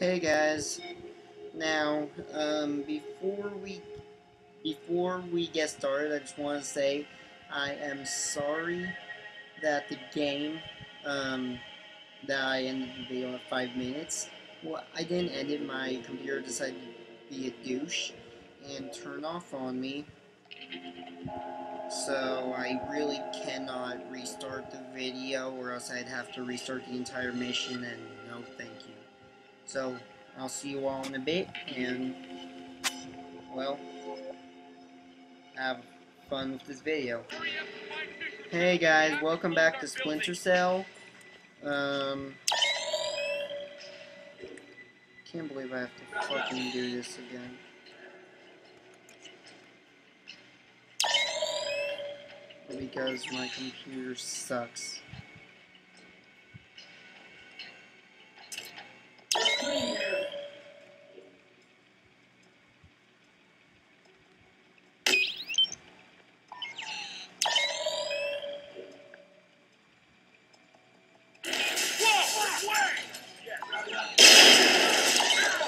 Hey guys. Now, um, before we before we get started, I just want to say I am sorry that the game um, that I ended the video at five minutes. Well, I didn't end it. My computer decided to be a douche and turn off on me. So I really cannot restart the video or else I'd have to restart the entire mission and no thank you. So I'll see you all in a bit and well have fun with this video. Hey guys, welcome back to Splinter Cell. Um can't believe I have to fucking do this again. because my computer sucks.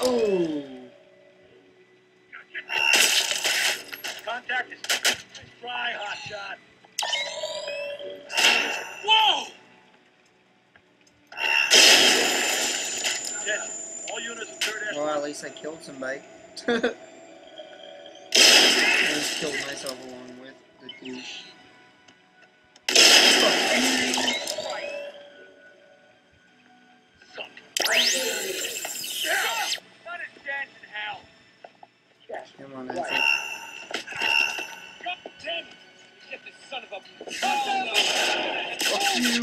Oh! Contact is try, hot shot. Whoa! Attention, all units of third Well, at echelon. least I killed somebody. I just killed myself along with the douche. Suck. Not a in hell. Come on, that's it. God! Get this son of a. Fuck you!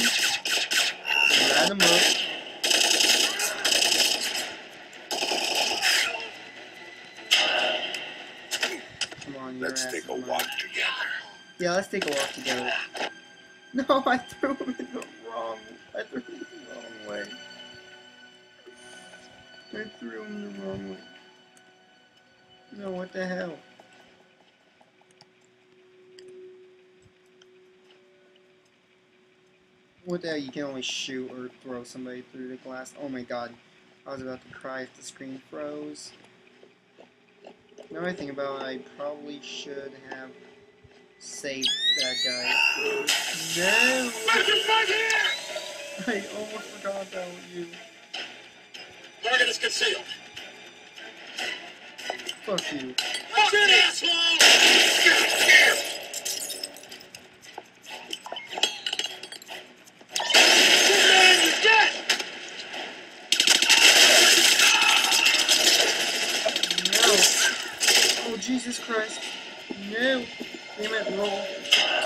Rat him up. Come on, your Let's ass take a is mine. walk together. Let's take a walk together. No, I threw him in the wrong. I threw him the wrong way. I threw him in the wrong way. No, what the hell? What the hell? You can only shoot or throw somebody through the glass. Oh my god. I was about to cry if the screen froze. Now I think about it, I probably should have saved that guy. No! I almost forgot about you. Target is concealed. Fuck you. Fuck it, asshole! You're dead! No! Oh, Jesus Christ. No! Damn it, roll.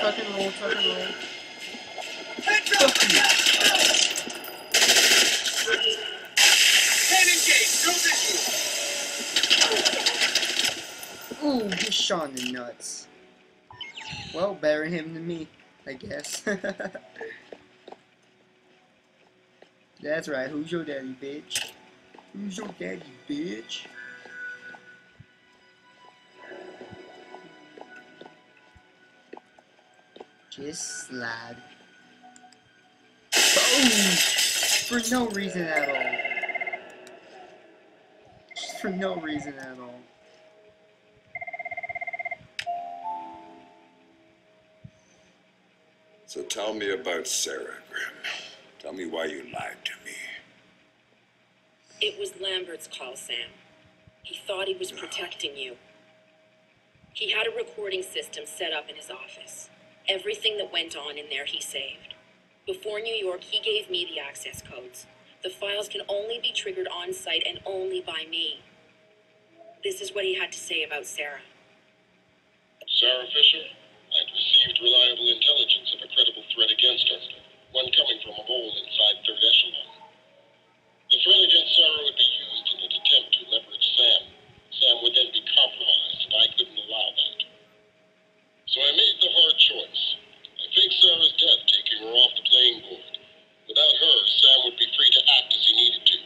Tuck and roll, tuck and roll. Fuck you. Ooh, he's shot in the nuts. Well, better him than me, I guess. That's right, who's your daddy, bitch? Who's your daddy, bitch? Just slide. Boom! For no reason at all. Just for no reason at all. So tell me about Sarah, Grim. Tell me why you lied to me. It was Lambert's call, Sam. He thought he was protecting you. He had a recording system set up in his office. Everything that went on in there he saved. Before New York, he gave me the access codes. The files can only be triggered on site and only by me. This is what he had to say about Sarah. Sarah Fisher, I'd received reliable intelligence of a credible threat against her, one coming from a mole inside Third Echelon. The threat against Sarah would be used in an attempt to leverage Sam. Sam would then be compromised, and I couldn't allow that. So I made the hard choice. I think Sarah's death, taking her off the playing board. Without her, Sam would be free to act as he needed to.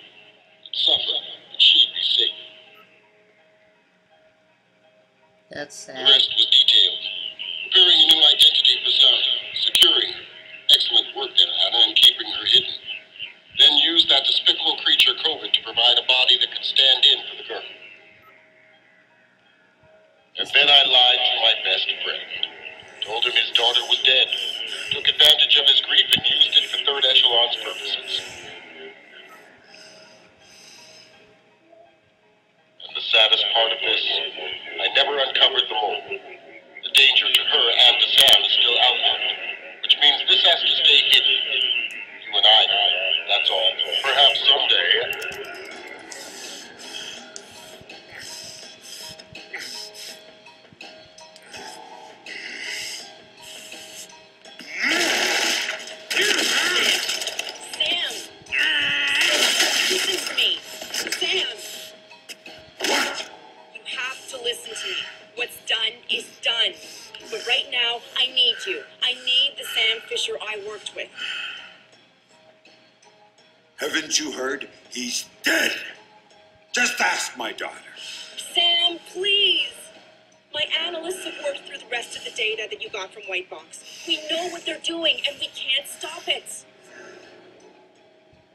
He'd suffer, but she'd be safe. That's sad. He's dead. Just ask my daughter. Sam, please! My analysts have worked through the rest of the data that you got from White Box. We know what they're doing, and we can't stop it.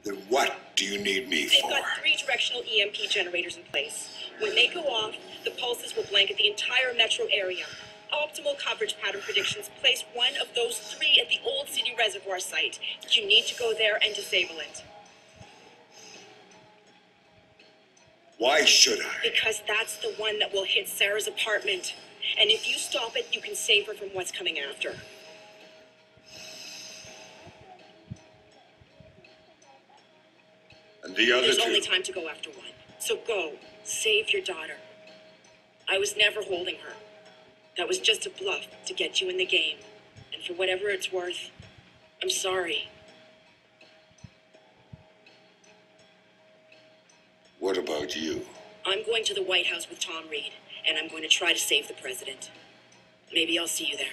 Then what do you need me for? They've got three directional EMP generators in place. When they go off, the pulses will blanket the entire metro area. Optimal coverage pattern predictions place one of those three at the Old City Reservoir site. You need to go there and disable it. Why should I? Because that's the one that will hit Sarah's apartment. And if you stop it, you can save her from what's coming after. And the other There's two? only time to go after one. So go, save your daughter. I was never holding her. That was just a bluff to get you in the game. And for whatever it's worth, I'm sorry. What about you? I'm going to the White House with Tom Reed, and I'm going to try to save the president. Maybe I'll see you there.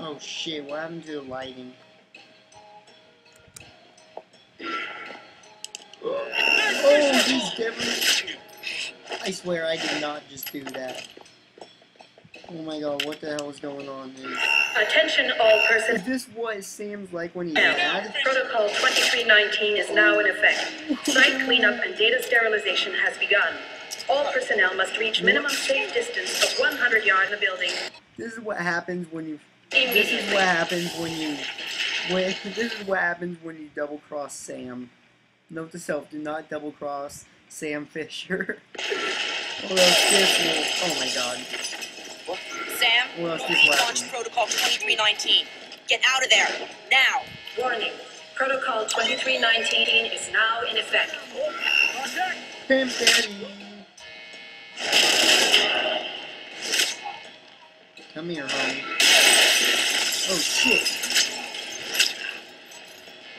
Oh shit, what happened to the lighting? Oh, he's different. I swear I did not just do that. Oh my god, what the hell is going on, dude? Attention all Is personnel. this what Sam's like when he's mad? Protocol 2319 is now in effect. Site cleanup and data sterilization has begun. All personnel must reach minimum safe distance of 100 yards in the building This is what happens when you. This is what happens when you. When this is what happens when you double cross Sam. Note to self: Do not double cross Sam Fisher. this will. Oh my god. Sam, Well, it's just relaunch laughing. Protocol 2319. Get out of there, now! Warning. Protocol 2319 is now in effect. Pimp Daddy. Come here, homie. Oh shit.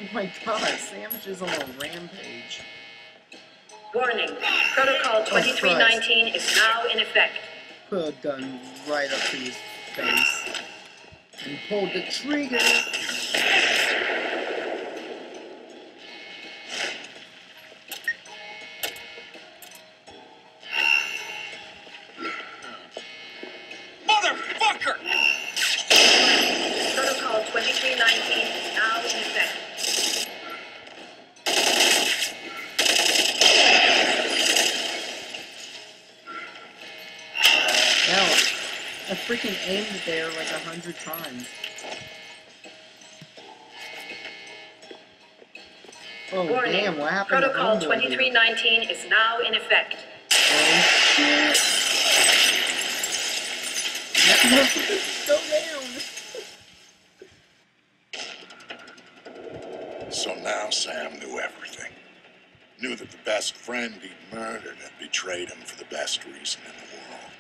Oh my god, Sam's just on a rampage. Warning. Protocol 2319 is now in effect. Put a gun right up to his face. And pulled the trigger. Freaking aimed there like a hundred times. Oh Warning. damn, what happened to Protocol 2319 is now in effect. Oh shit! Go down! So now Sam knew everything. Knew that the best friend he'd murdered had betrayed him for the best reason in the world.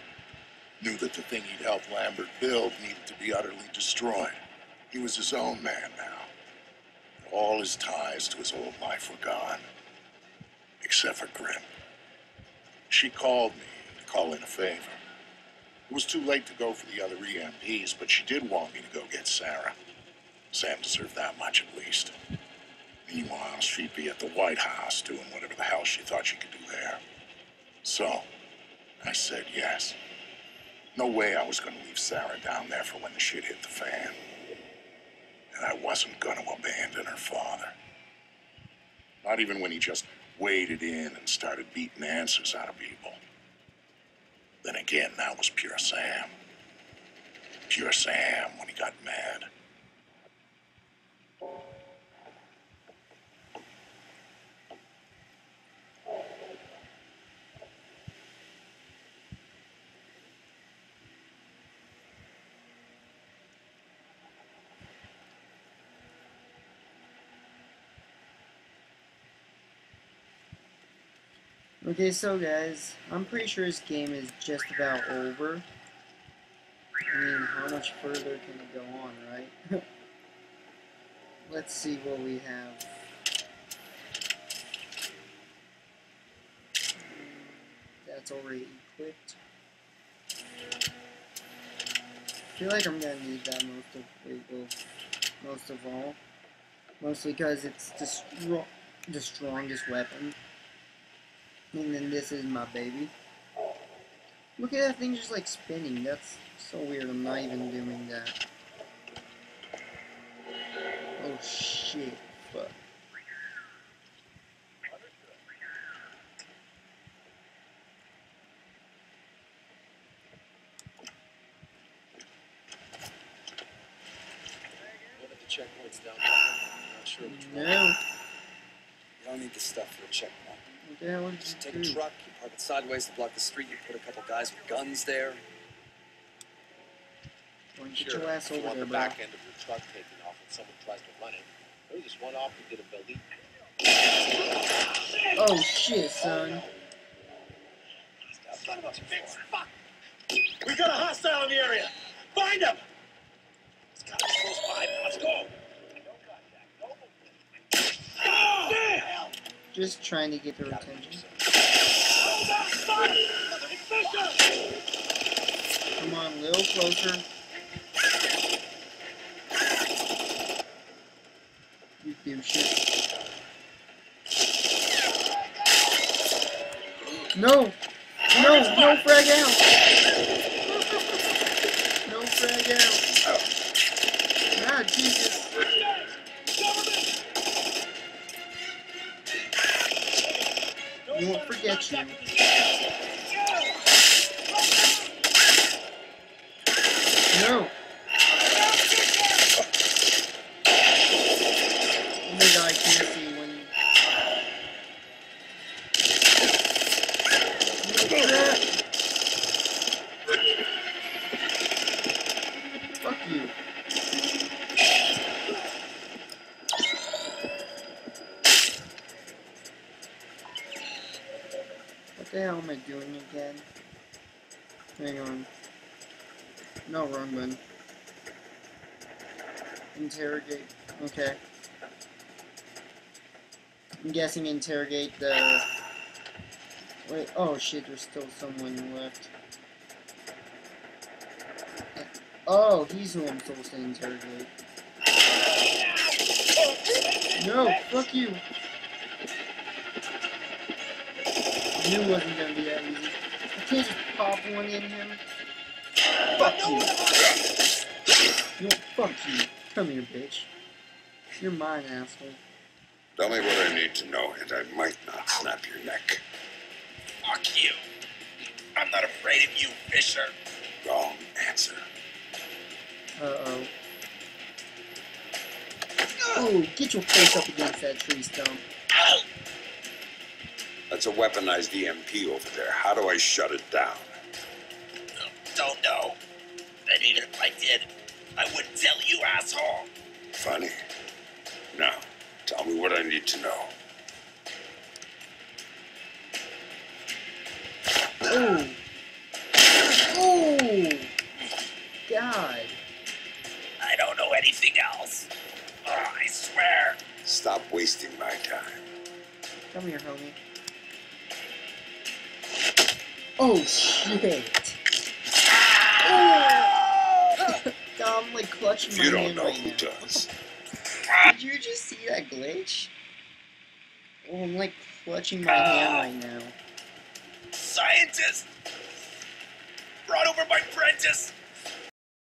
Knew that the thing he'd helped Lambert build needed to be utterly destroyed. He was his own man now. All his ties to his old life were gone. Except for Grim. She called me to call in a favor. It was too late to go for the other EMPs, but she did want me to go get Sarah. Sam deserved that much at least. Meanwhile, she'd be at the White House doing whatever the hell she thought she could do there. So, I said yes. No way I was to leave Sarah down there for when the shit hit the fan. And I wasn't to abandon her father. Not even when he just waded in and started beating answers out of people. Then again, that was pure Sam. pure Sam when he got mad. Okay, so guys, I'm pretty sure this game is just about over. I mean, how much further can it go on, right? Let's see what we have. That's already equipped. I feel like I'm gonna need that most of well, most of all. Mostly because it's the, the strongest weapon. And then this is my baby. Look at that thing just like spinning. That's so weird. I'm not even doing that. Oh shit. Fuck. Checkpoints down there. I'm not sure which one. No. You don't need the stuff for a checkpoint. Hell Just take a truck, you park it sideways to block the street, you put a couple guys with guns there. Don't you get your ass if you want there, the bro. back end of your truck taken off and someone tries to run it. There was this one off who did a belly. Oh shit, son. Son of a bitch! Fuck! We got a hostile in the area! Find him! It's gotta be close by. Let's go! Go! Just trying to get their attention. Come on, a little closer. You do shit. No! No! No frag out! No frag out! Ah, Jesus! Forget you. No! What the hell am I doing again? Hang on. No, wrong button. Interrogate. Okay. I'm guessing interrogate the. Wait. Oh shit! There's still someone left. Oh, he's who I'm supposed to interrogate. No, fuck you. Knew it wasn't gonna be that easy. I can't just pop one in him. Fuck you. No, fuck you. Come here, bitch. You're mine, asshole. Tell me what I need to know, and I might not snap your neck. Fuck you! I'm not afraid of you, Fisher! Wrong answer. Uh-oh. Oh, get your face up against that tree stump. That's a weaponized EMP over there. How do I shut it down? Don't know. I even if I did, I wouldn't tell you, asshole! Funny. Now, tell me what I need to know. Oh. Oh. God. I don't know anything else. Oh, I swear. Stop wasting my time. Come here, homie. Oh, shit. Oh. I'm like clutching my You don't hand know right who now. does. Did you just see that glitch? Oh, I'm like clutching my hand right now. Scientist! Brought over by Prentice!